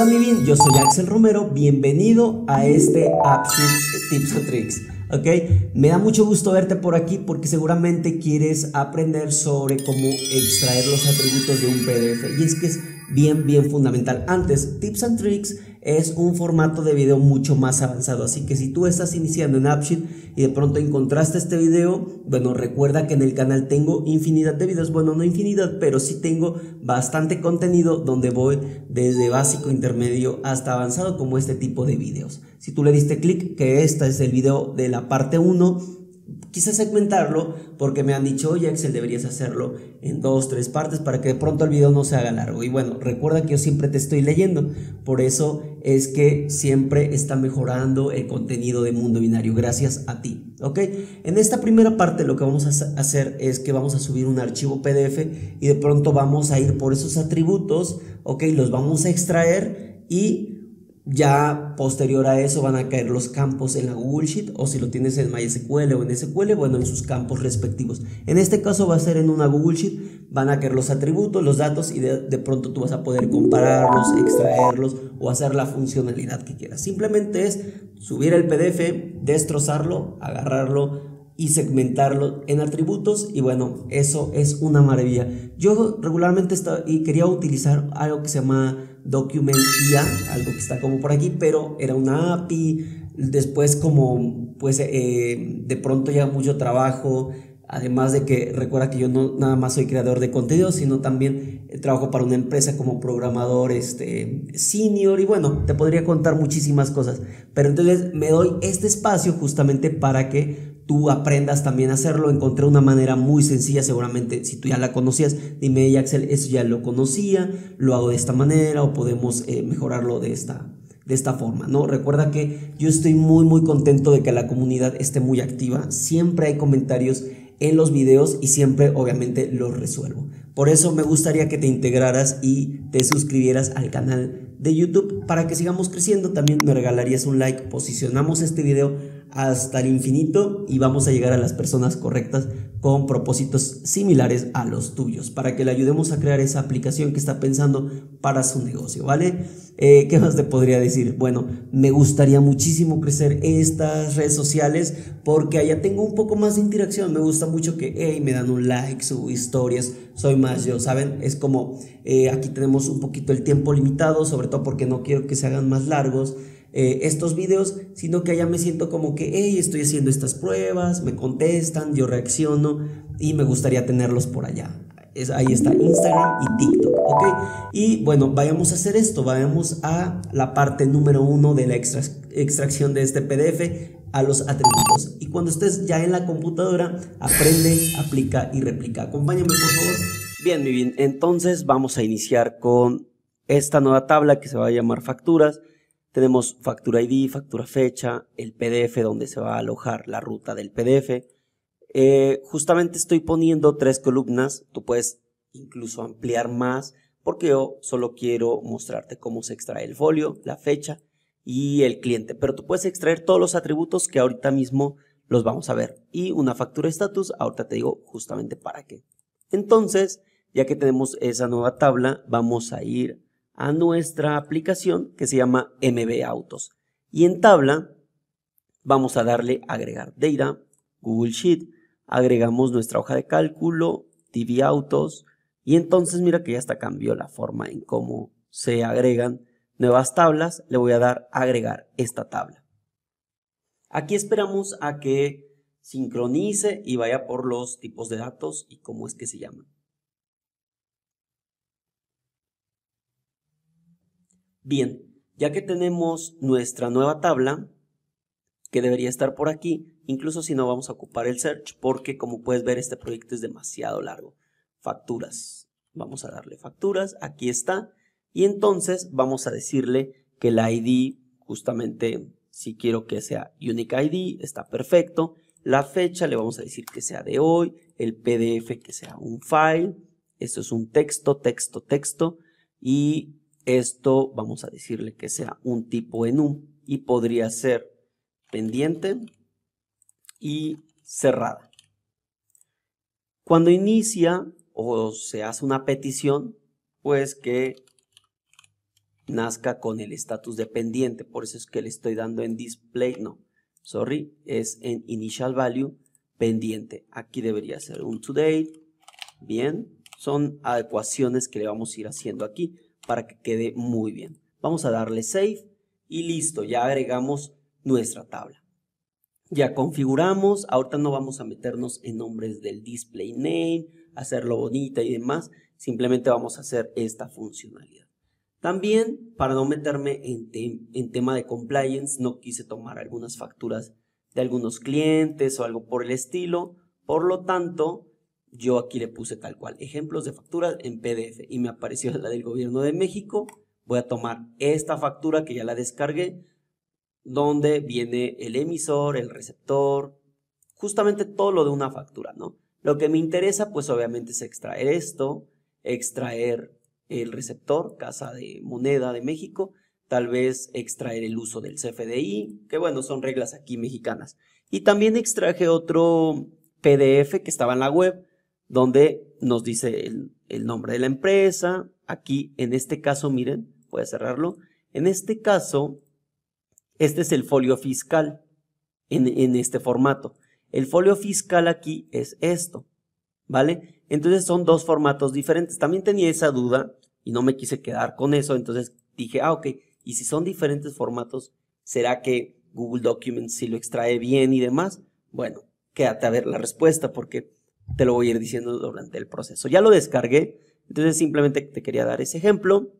Hola mi bien, yo soy Axel Romero, bienvenido a este AppSheet Tips and Tricks. ¿ok? Me da mucho gusto verte por aquí porque seguramente quieres aprender sobre cómo extraer los atributos de un PDF y es que es bien, bien fundamental. Antes, Tips and Tricks es un formato de video mucho más avanzado, así que si tú estás iniciando en AppSheet y de pronto encontraste este video, bueno, recuerda que en el canal tengo infinidad de videos, bueno, no infinidad, pero sí tengo bastante contenido donde voy desde básico, intermedio hasta avanzado como este tipo de videos. Si tú le diste clic, que este es el video de la parte 1, quise segmentarlo porque me han dicho, oye Axel, deberías hacerlo en dos, tres partes para que de pronto el video no se haga largo. Y bueno, recuerda que yo siempre te estoy leyendo, por eso es que siempre está mejorando el contenido de Mundo Binario, gracias a ti, ¿ok? En esta primera parte lo que vamos a hacer es que vamos a subir un archivo PDF y de pronto vamos a ir por esos atributos, ¿ok? Los vamos a extraer y ya posterior a eso van a caer los campos en la Google Sheet o si lo tienes en MySQL o en SQL, bueno, en sus campos respectivos. En este caso va a ser en una Google Sheet, van a caer los atributos, los datos y de, de pronto tú vas a poder compararlos, extraerlos o hacer la funcionalidad que quieras. Simplemente es subir el PDF, destrozarlo, agarrarlo, y segmentarlo en atributos y bueno, eso es una maravilla. Yo regularmente estaba, y quería utilizar algo que se llama Document IA, algo que está como por aquí, pero era una API, después como pues eh, de pronto ya mucho trabajo, además de que recuerda que yo no nada más soy creador de contenido, sino también trabajo para una empresa como programador este, senior y bueno, te podría contar muchísimas cosas, pero entonces me doy este espacio justamente para que tú aprendas también a hacerlo. Encontré una manera muy sencilla, seguramente si tú ya la conocías, dime, Axel, eso ya lo conocía, lo hago de esta manera o podemos eh, mejorarlo de esta, de esta forma, ¿no? Recuerda que yo estoy muy, muy contento de que la comunidad esté muy activa. Siempre hay comentarios en los videos y siempre, obviamente, los resuelvo. Por eso me gustaría que te integraras y te suscribieras al canal de YouTube para que sigamos creciendo. También me regalarías un like. Posicionamos este video hasta el infinito y vamos a llegar a las personas correctas con propósitos similares a los tuyos para que le ayudemos a crear esa aplicación que está pensando para su negocio, ¿vale? Eh, ¿Qué más te podría decir? Bueno, me gustaría muchísimo crecer estas redes sociales porque allá tengo un poco más de interacción. Me gusta mucho que hey, me dan un like, subo historias, soy más yo, ¿saben? Es como eh, aquí tenemos un poquito el tiempo limitado, sobre todo porque no quiero que se hagan más largos. Eh, estos videos, sino que allá me siento como que, hey, estoy haciendo estas pruebas, me contestan, yo reacciono y me gustaría tenerlos por allá. Ahí está Instagram y TikTok, ¿ok? Y bueno, vayamos a hacer esto, vayamos a la parte número uno de la extracción de este PDF a los atributos. Y cuando estés ya en la computadora, aprende, aplica y replica. Acompáñame, por favor. Bien, mi bien, entonces vamos a iniciar con esta nueva tabla que se va a llamar facturas. Tenemos factura ID, factura fecha, el PDF donde se va a alojar la ruta del PDF. Eh, justamente estoy poniendo tres columnas, tú puedes incluso ampliar más porque yo solo quiero mostrarte cómo se extrae el folio, la fecha y el cliente, pero tú puedes extraer todos los atributos que ahorita mismo los vamos a ver y una factura estatus, ahorita te digo justamente para qué. Entonces, ya que tenemos esa nueva tabla, vamos a ir a nuestra aplicación que se llama MB Autos. Y en tabla vamos a darle agregar data, Google Sheet, agregamos nuestra hoja de cálculo, TV Autos, y entonces mira que ya está cambió la forma en cómo se agregan nuevas tablas. Le voy a dar agregar esta tabla. Aquí esperamos a que sincronice y vaya por los tipos de datos y cómo es que se llaman. Bien, ya que tenemos nuestra nueva tabla, que debería estar por aquí, incluso si no vamos a ocupar el search, porque como puedes ver este proyecto es demasiado largo. Facturas, vamos a darle facturas, aquí está, y entonces vamos a decirle que el ID, justamente si quiero que sea Unique ID, está perfecto, la fecha le vamos a decir que sea de hoy, el PDF que sea un file, esto es un texto, texto, texto, y esto vamos a decirle que sea un tipo enum y podría ser pendiente y cerrada. Cuando inicia o se hace una petición, pues que nazca con el estatus de pendiente. Por eso es que le estoy dando en display, no, sorry, es en initial value pendiente. Aquí debería ser un today. Bien, son adecuaciones que le vamos a ir haciendo aquí para que quede muy bien. Vamos a darle save y listo, ya agregamos nuestra tabla. Ya configuramos, ahorita no vamos a meternos en nombres del display name, hacerlo bonita y demás, simplemente vamos a hacer esta funcionalidad. También, para no meterme en, en tema de compliance, no quise tomar algunas facturas de algunos clientes o algo por el estilo, por lo tanto, yo aquí le puse tal cual, ejemplos de facturas en PDF y me apareció la del gobierno de México. Voy a tomar esta factura que ya la descargué, donde viene el emisor, el receptor, justamente todo lo de una factura, ¿no? Lo que me interesa, pues obviamente es extraer esto, extraer el receptor, Casa de Moneda de México, tal vez extraer el uso del CFDI, que bueno, son reglas aquí mexicanas. Y también extraje otro PDF que estaba en la web, donde nos dice el, nombre de la empresa. Aquí, en este caso, miren, voy a cerrarlo. En este caso, este es el folio fiscal en, este formato. El folio fiscal aquí es esto, ¿vale? Entonces son dos formatos diferentes. También tenía esa duda y no me quise quedar con eso, entonces dije, ah, ok, y si son diferentes formatos, ¿será que Google Documents si lo extrae bien y demás? Bueno, quédate a ver la respuesta porque te lo voy a ir diciendo durante el proceso. Ya lo descargué, entonces simplemente te quería dar ese ejemplo.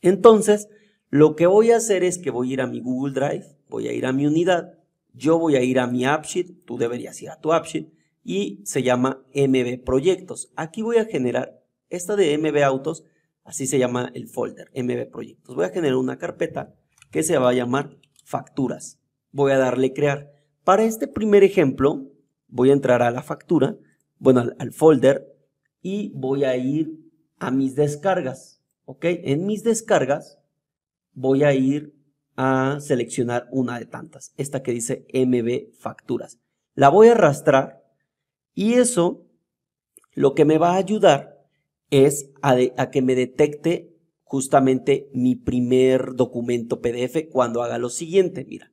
Entonces, lo que voy a hacer es que voy a ir a mi Google Drive, voy a ir a mi unidad, yo voy a ir a mi AppSheet, tú deberías ir a tu AppSheet, y se llama MB Proyectos. Aquí voy a generar esta de MB Autos, así se llama el folder, MB Proyectos. Voy a generar una carpeta que se va a llamar Facturas. Voy a darle crear. Para este primer ejemplo, voy a entrar a la factura, bueno, al, folder, y voy a ir a mis descargas. ¿Ok? En mis descargas voy a ir a seleccionar una de tantas, esta que dice MB facturas. La voy a arrastrar y eso lo que me va a ayudar es a, a que me detecte justamente mi primer documento PDF cuando haga lo siguiente. Mira,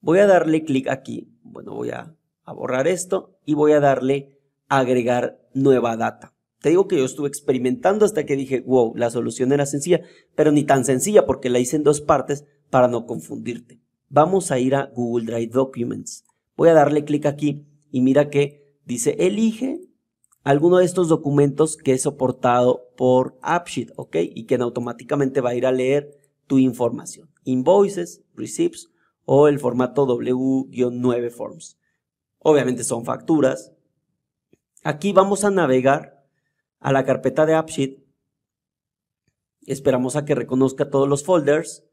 voy a darle clic aquí, bueno, voy a, a borrar esto y voy a darle agregar nueva data. Te digo que yo estuve experimentando hasta que dije, wow, la solución era sencilla, pero ni tan sencilla porque la hice en dos partes para no confundirte. Vamos a ir a Google Drive Documents. Voy a darle clic aquí y mira que dice, elige alguno de estos documentos que es soportado por AppSheet, ¿ok? Y que automáticamente va a ir a leer tu información. Invoices, Receipts o el formato W-9 Forms. Obviamente son facturas. Aquí vamos a navegar a la carpeta de AppSheet. Esperamos a que reconozca todos los folders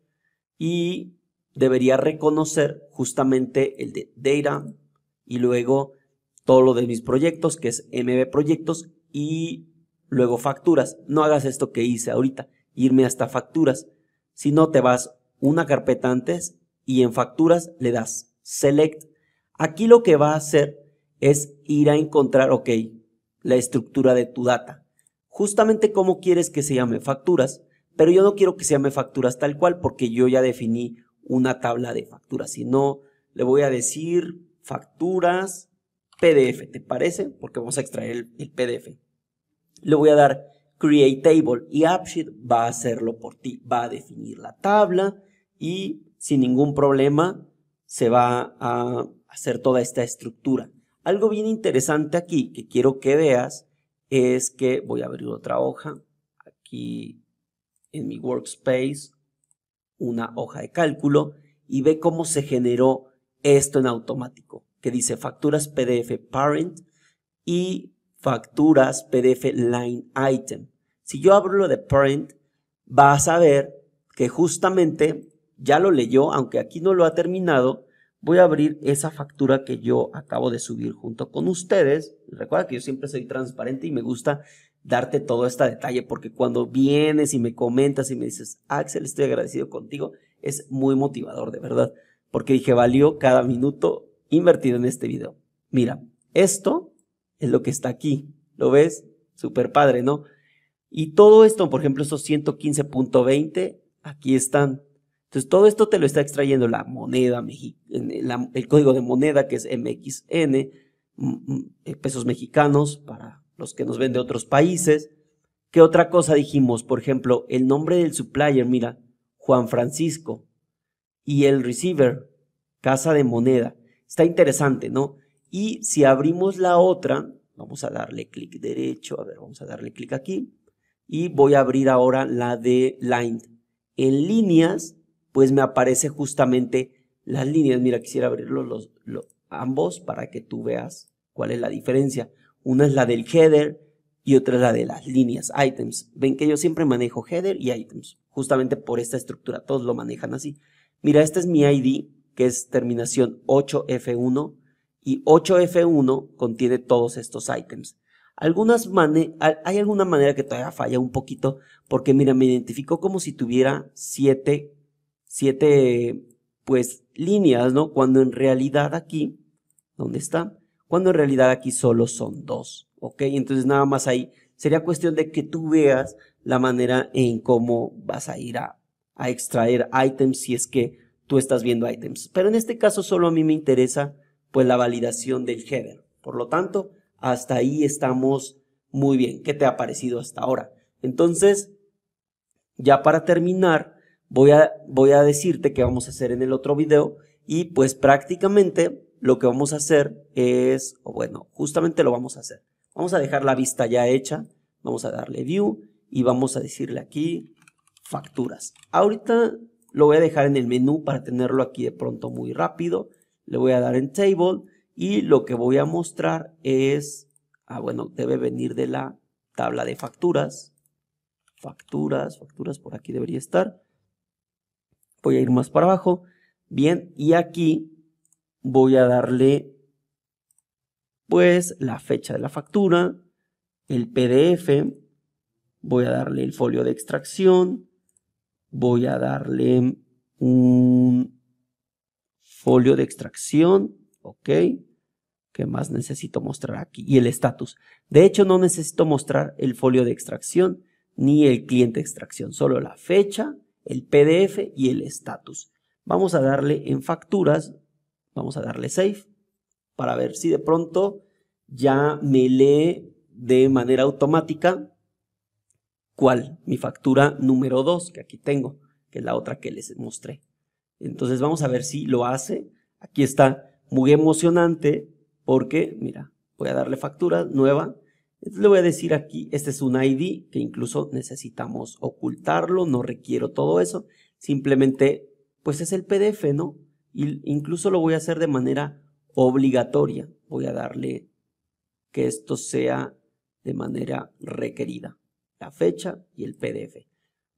y debería reconocer justamente el de Data y luego todo lo de mis proyectos, que es MB Proyectos y luego facturas. No hagas esto que hice ahorita, irme hasta facturas. Si no, te vas una carpeta antes y en facturas le das Select. Aquí lo que va a hacer es ir a encontrar, ok, la estructura de tu data justamente cómo quieres que se llame facturas, pero yo no quiero que se llame facturas tal cual porque yo ya definí una tabla de facturas, sino le voy a decir facturas PDF, ¿te parece? Porque vamos a extraer el, PDF. Le voy a dar Create Table y AppSheet va a hacerlo por ti, va a definir la tabla y sin ningún problema se va a hacer toda esta estructura. Algo bien interesante aquí que quiero que veas es que voy a abrir otra hoja, aquí en mi workspace, una hoja de cálculo y ve cómo se generó esto en automático, que dice facturas PDF parent y facturas PDF line item. Si yo abro lo de parent, vas a ver que justamente ya lo leyó, aunque aquí no lo ha terminado, voy a abrir esa factura que yo acabo de subir junto con ustedes. Recuerda que yo siempre soy transparente y me gusta darte todo este detalle porque cuando vienes y me comentas y me dices, Axel, estoy agradecido contigo, es muy motivador, de verdad, porque dije, valió cada minuto invertido en este video. Mira, esto es lo que está aquí, ¿lo ves? Súper padre, ¿no? Y todo esto, por ejemplo, esos 115.20, aquí están. Entonces todo esto te lo está extrayendo la moneda, el código de moneda que es MXN, eh, pesos mexicanos para los que nos ven de otros países. ¿Qué otra cosa dijimos? Por ejemplo, el nombre del supplier, mira, Juan Francisco. Y el receiver, Casa de Moneda. Está interesante, ¿no? Y si abrimos la otra, vamos a darle clic derecho, a ver, vamos a darle clic aquí. Y voy a abrir ahora la de line. En líneas, pues me aparece justamente las líneas. Mira, quisiera abrirlos los, ambos para que tú veas cuál es la diferencia. Una es la del header y otra es la de las líneas, items. Ven que yo siempre manejo header y items, justamente por esta estructura, todos lo manejan así. Mira, este es mi ID, que es terminación 8F1, y 8F1 contiene todos estos items. Hay alguna manera que todavía falla un poquito, porque mira, me identificó como si tuviera 7, 7 pues líneas, ¿no? Cuando en realidad aquí, ¿dónde está? Cuando en realidad aquí solo son dos. ¿ok? Entonces nada más ahí sería cuestión de que tú veas la manera en cómo vas a ir a, extraer items si es que tú estás viendo items. Pero en este caso solo a mí me interesa pues la validación del header. Por lo tanto, hasta ahí estamos muy bien. ¿Qué te ha parecido hasta ahora? Entonces, ya para terminar, voy a, voy a decirte qué vamos a hacer en el otro video y pues prácticamente lo que vamos a hacer es, o bueno, justamente lo vamos a hacer. Vamos a dejar la vista ya hecha. Vamos a darle View y vamos a decirle aquí facturas. Ahorita lo voy a dejar en el menú para tenerlo aquí de pronto muy rápido. Le voy a dar en Table y lo que voy a mostrar es, ah bueno, debe venir de la tabla de facturas. Facturas, facturas, por aquí debería estar. Voy a ir más para abajo. Bien, y aquí voy a darle pues la fecha de la factura, el PDF, voy a darle el folio de extracción, voy a darle un folio de extracción, ok, ¿qué más necesito mostrar aquí? Y el estatus. De hecho, no necesito mostrar el folio de extracción ni el cliente de extracción, solo la fecha, el PDF y el estatus. Vamos a darle en facturas, vamos a darle save para ver si de pronto ya me lee de manera automática cuál, mi factura número 2 que aquí tengo, que es la otra que les mostré. Entonces vamos a ver si lo hace. Aquí está muy emocionante porque, mira, voy a darle factura nueva. Le voy a decir aquí, este es un ID que incluso necesitamos ocultarlo, no requiero todo eso. Simplemente, pues es el PDF, ¿no? Y incluso lo voy a hacer de manera obligatoria. Voy a darle que esto sea de manera requerida, la fecha y el PDF.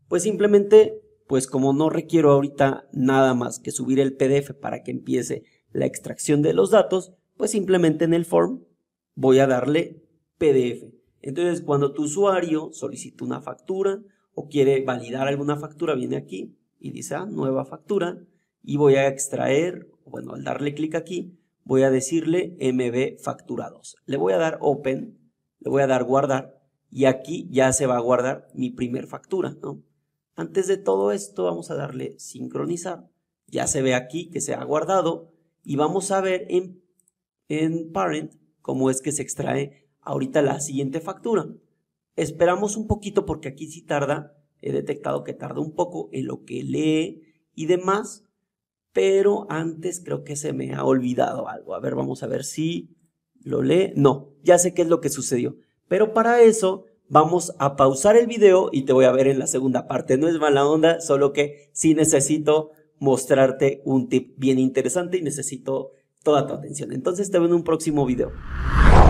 Pues simplemente, pues como no requiero ahorita nada más que subir el PDF para que empiece la extracción de los datos, pues simplemente en el form voy a darle PDF. Entonces, cuando tu usuario solicita una factura o quiere validar alguna factura, viene aquí y dice, ah, nueva factura, y voy a extraer, bueno, al darle clic aquí, voy a decirle MB facturados. Le voy a dar Open, le voy a dar Guardar y aquí ya se va a guardar mi primer factura. Antes de todo esto vamos a darle Sincronizar. Ya se ve aquí que se ha guardado y vamos a ver en, en Parent cómo es que se extrae ahorita la siguiente factura. Esperamos un poquito porque aquí sí tarda, he detectado que tarda un poco en lo que lee y demás, pero antes creo que se me ha olvidado algo. A ver, vamos a ver si lo lee. No, ya sé qué es lo que sucedió. Pero para eso vamos a pausar el video y te voy a ver en la segunda parte. No es mala onda, solo que sí necesito mostrarte un tip bien interesante y necesito toda tu atención. Entonces te veo en un próximo video.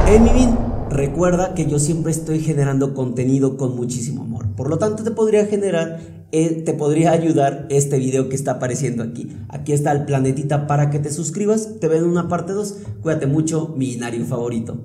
Mi recuerda que yo siempre estoy generando contenido con muchísimo amor. Por lo tanto, te podría generar eh, te podría ayudar este video que está apareciendo aquí. Aquí está el planetita para que te suscribas. Te veo en una parte 2. Cuídate mucho, mi binario favorito.